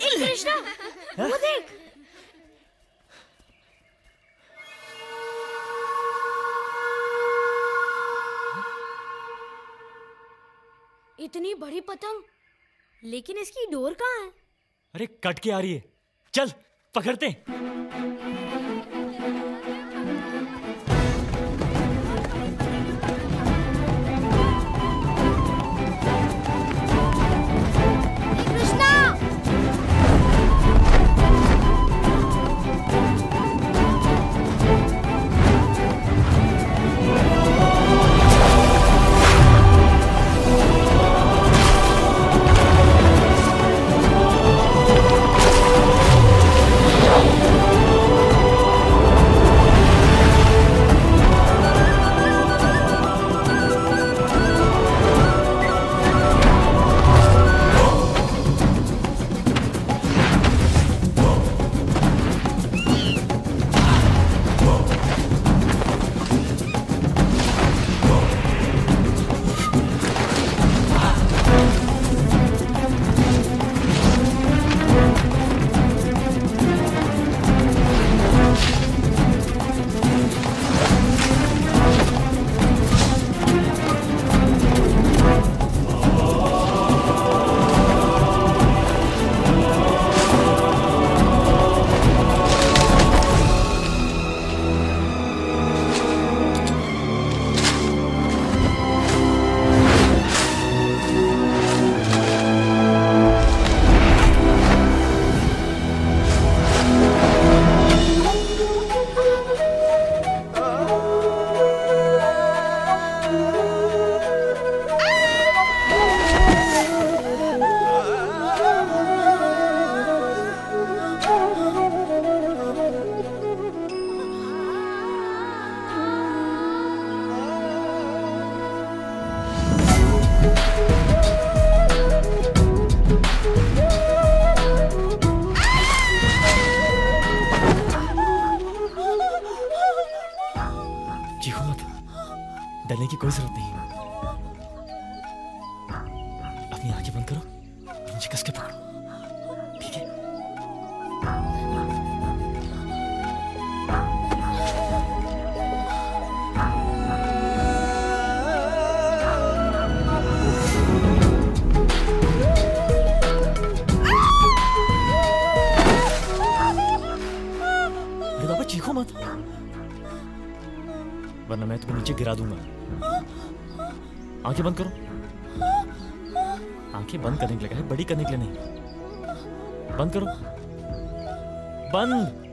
कृष्णा वो देख इतनी बड़ी पतंग। लेकिन इसकी डोर कहाँ है? अरे कट के आ रही है। चल पकड़ते हैं। डरने की कोई ज़रूरत नहीं। अपनी आँखें बंद करो, मुझे कस के पकड़ो। ठीक है? चीखो मत। वरना मैं तुम्हें नीचे गिरा दूँगा। आँखें बंद करो। आँखें बंद करने के लिए बड़ी करने के लिए नहीं। बंद करो। बंद!